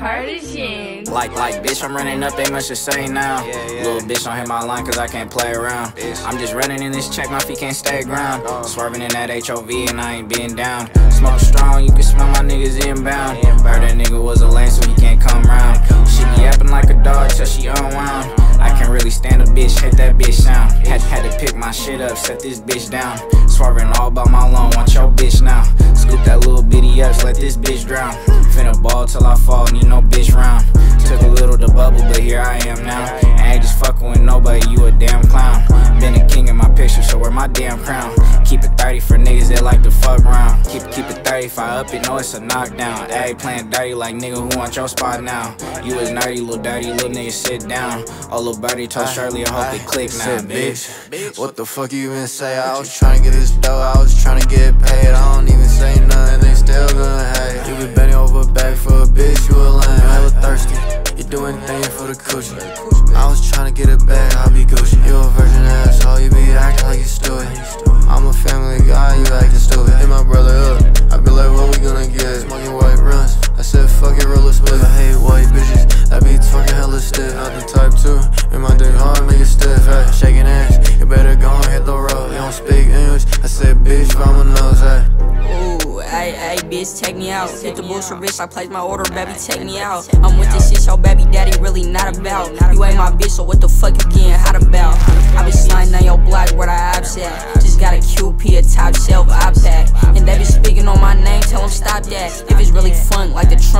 Cartezian. Like, like, bitch, I'm running up, ain't much to say now. Yeah, yeah. Little bitch don't hit my line cause I can't play around. Bitch. I'm just running in this check, my feet can't stay ground. Oh. Swerving in that HOV and I ain't being down. Smoke strong, you can smell my niggas inbound. Heard that nigga was a lame, so he can't come round. She be yapping like a dog till she unwound. I can't really stand a bitch, hate that bitch sound. Had, had to pick my shit up, set this bitch down. Swerving all by my loan, want your bitch now. Scoop that little bitty ups, let this bitch drown. Finna ball till I fall, crown. Keep it 30 for niggas that like to fuck round. Keep it keep it 35 up, it know it's a knockdown. Ayy, playing dirty like nigga who want your spot now. You is nerdy, little dirty, little nigga sit down. Oh, little birdie told Shirley, I hope it click now, bitch. What the fuck you even say? I was tryna get this dough, I was tryna get paid. I don't even say nothing, they still gonna hate. You be bending over back for a bitch, you a lame. Hella thirsty, you doing things for the coochie. I was tryna get it back, bitch, take me out. Hit the bullshit wrist, I place my order, baby, take me out. I'm with this shit, your baby daddy really not about. You ain't my bitch, so what the fuck you getting hot about? I been sliding on your block where the ops at. Just got a QP, a top shelf iPad. And they be speaking on my name, tell them stop that. If it's really fun, like the trunk,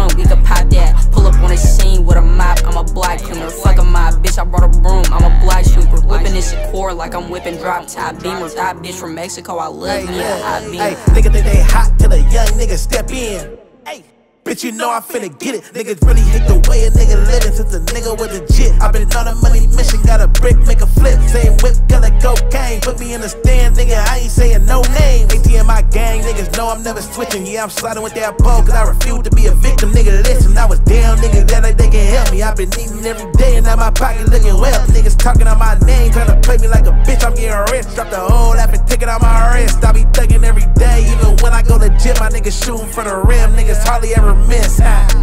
like I'm whipping drop top beamer. That bitch from Mexico, I love me a hot beamer. Hey, nigga think they hot till a young nigga step in. Hey. Bitch, you know I finna get it. Niggas really hate the way a nigga living since a nigga was legit. i been on a money mission, got a brick, make a flip. Same whip, color cocaine. Never switching. Yeah, I'm sliding with that pole, cause I refuse to be a victim. Nigga, listen, I was down, nigga, that like they can help me. I've been eating every day, and now my pocket looking well. Niggas talking on my name, trying to play me like a bitch. I'm getting rich. Drop the whole app and take it on my wrist. I be thugging every day, even when I go to gym, my niggas shooting for the rim. Niggas hardly ever miss. huh?